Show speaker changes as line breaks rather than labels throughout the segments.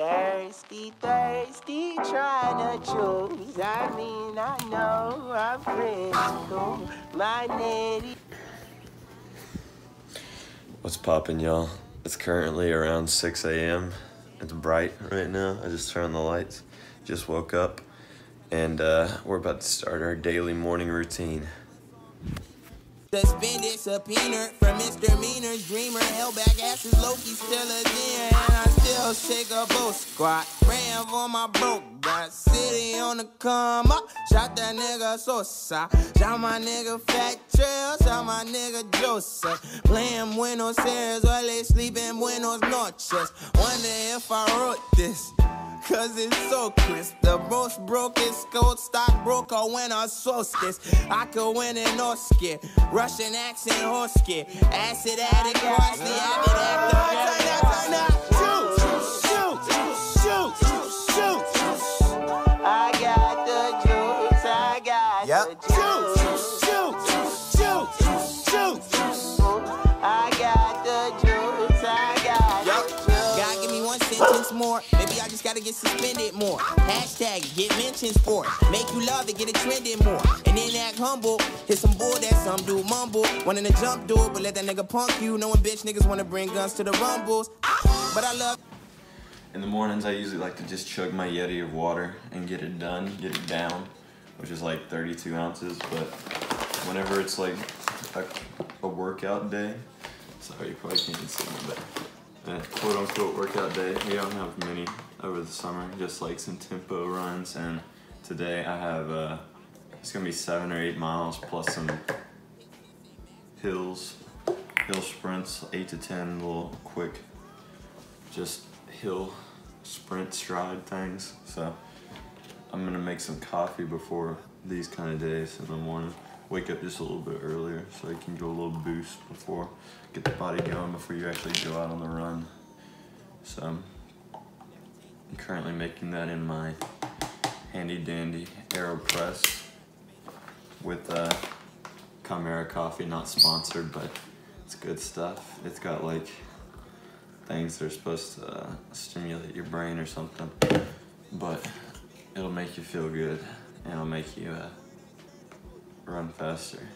Thirsty, thirsty, trying to choose. I mean, I know I'm critical. My nitty.
What's poppin', y'all? It's currently around 6 a.m. It's bright right now. I just turned the lights. Just woke up. And uh, we're about to start our daily morning routine.
Suspended subpoena for misdemeanors, dreamer, held back asses, Loki still a there, and I still shake a boat squat. Praying for my broke, got city on the come up. Shot that nigga Sosa, shot my nigga Fat Trel, shot my nigga Joseph. Playing Buenos Aires while they sleep in Buenos Noches. Wonder if I wrote this. Cause it's so crisp. The most brokest gold stock broker when I this. I could win an Oscar. Russian accent Hosky. Acid addict, the avid actor. Shoot, shoot, shoot, shoot. I got the juice, I got
Yep.
the juice. Gotta get suspended more. Hashtag get mentions for it. Make you love it, get it trending more. And then act humble. Hit some bull that some dude mumble. Wanting to jump do it, but let that nigga punk you. Knowing bitch niggas wanna bring guns to the rumbles. But I love
In the mornings, I usually like to just chug my Yeti of water and get it done, get it down, which is like 32 ounces. But whenever it's like a, a workout day, sorry, you probably can't see me, but a quote unquote workout day, we don't have many over the summer, just like some tempo runs. And today I have, uh, it's gonna be seven or eight miles plus some hills, hill sprints, eight to 10 little quick just hill sprint stride things. So I'm gonna make some coffee before these kind of days in the morning. Wake up just a little bit earlier so I can get a little boost before get the body going before you actually go out on the run. So I'm currently making that in my handy dandy AeroPress with uh, Kimera Koffee, not sponsored, but it's good stuff. It's got like things that are supposed to uh, stimulate your brain or something, but it'll make you feel good and it'll make you uh, run faster,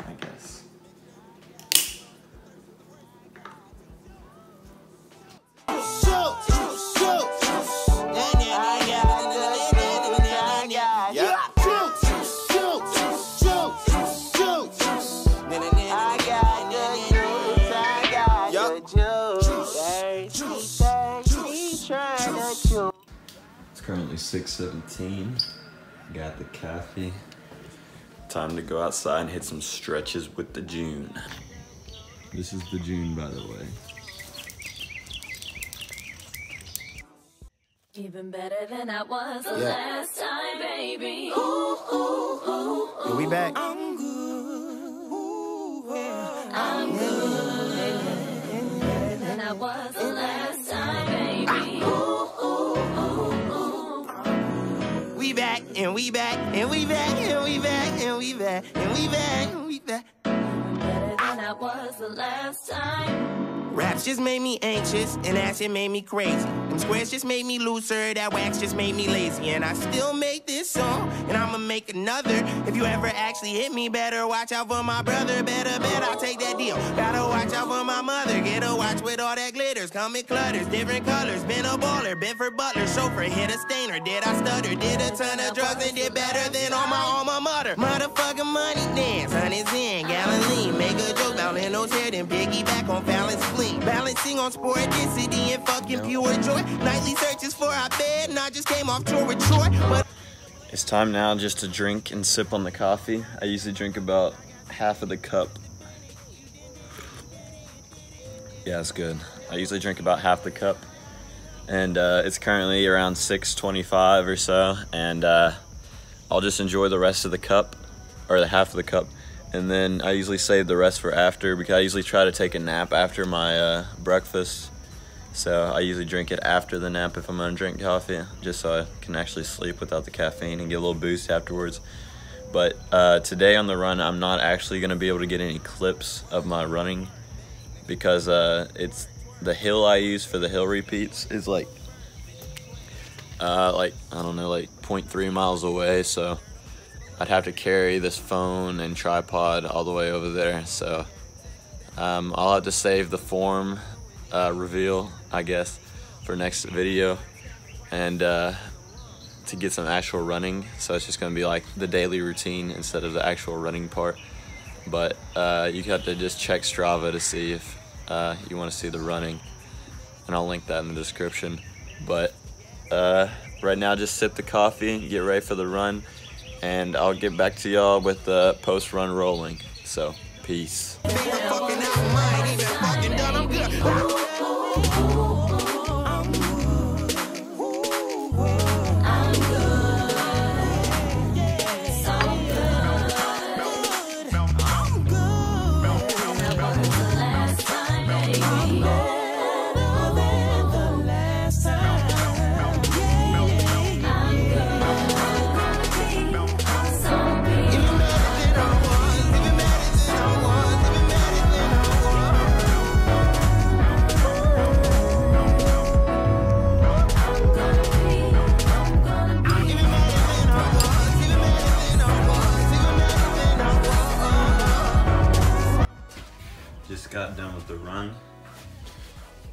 I guess. Currently 6:17. Got the coffee. Time to go outside and hit some stretches with the June. This is the June, by the way.
Even better than I was the
Yeah.
last time, baby. Ooh, ooh, ooh, ooh.
We back.
I'm good. I'm good. Better than I was
we back and we back and we back and we back and we back and we back.
Better than I was the last time.
Raps just made me anxious, and acid made me crazy. Them squares just made me looser, that wax just made me lazy. And I still make this song, and I'ma make another. If you ever actually hit me, better watch out for my brother. Better bet I'll take that deal. Gotta watch out for my mother. Get a watch with all that glitters. Come in clutters, different colors. Been a baller, been for butler, chauffeur, hit a stainer. Did I stutter? Did a ton of drugs and did better than all my alma mater. Motherfucking money dance, honey's in, Galilee. Make a joke about Leno's hair, then piggyback on Fallon's fleet. Balancing on sporadicity and fucking pure joy. Nightly searches for our bed, and I just came off tour with Troy. But
It's time now just to drink and sip on the coffee. I usually drink about half of the cup. Yeah, it's good. I usually drink about half the cup. And uh, it's currently around 6.25 or so. And uh, I'll just enjoy the rest of the cup, or the half of the cup. And then I usually save the rest for after because I usually try to take a nap after my uh, breakfast. So I usually drink it after the nap if I'm gonna drink coffee, just so I can actually sleep without the caffeine and get a little boost afterwards. But uh, today on the run, I'm not actually gonna be able to get any clips of my running because uh, it's the hill I use for the hill repeats is like uh, like I don't know, like 0.3 miles away. So I'd have to carry this phone and tripod all the way over there. So um, I'll have to save the form uh, reveal, I guess, for next video, and uh, to get some actual running. So it's just gonna be like the daily routine instead of the actual running part. But uh, you have to just check Strava to see if uh, you want to see the running, and I'll link that in the description. But uh, right now, just sip the coffee, get ready for the run, and I'll get back to y'all with the post run rolling. So, peace.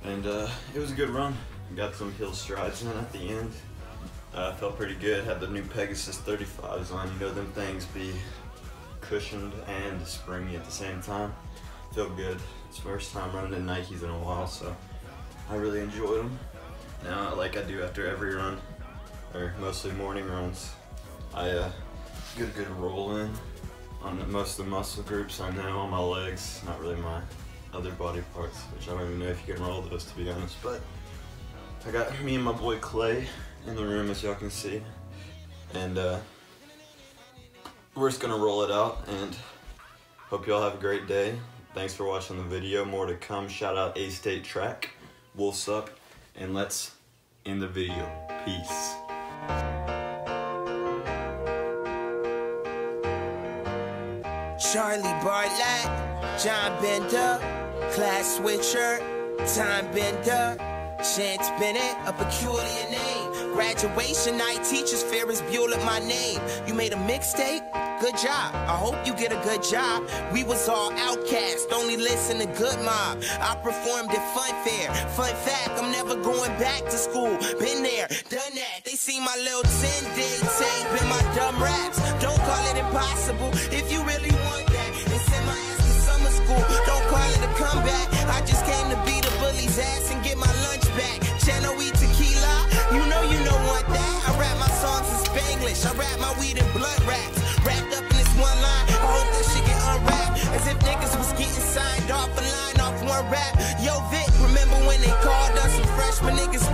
And uh, it was a good run. Got some hill strides in at the end. Uh, felt pretty good. Had the new Pegasus 35s on. You know them things be cushioned and springy at the same time. Felt good. It's first time running in Nikes in a while, so I really enjoyed them. Now, like I do after every run, or mostly morning runs, I uh, get a good roll in on most of the muscle groups I know on my legs, not really my other body parts, which I don't even know if you can roll those to be honest, but I got me and my boy Clay in the room as y'all can see, and uh, we're just gonna roll it out and hope y'all have a great day. Thanks for watching the video, more to come. Shout out A-State Track, Wolf's Up, and let's end the video. Peace.
Charlie Bartlett, John Bender, class switcher, time bender, Chance Bennett, a peculiar name. Graduation night, teachers fear is Bueller, my name. You made a mixtape? Good job. I hope you get a good job. We was all outcast, only listen to Good Mob. I performed at Fun Fair. Fun fact, I'm never going back to school. Been there, done that. They see my little 10 day tape in my dumb raps. Don't call it impossible if you really rap. Yo, Vic, remember when they called us some freshman niggas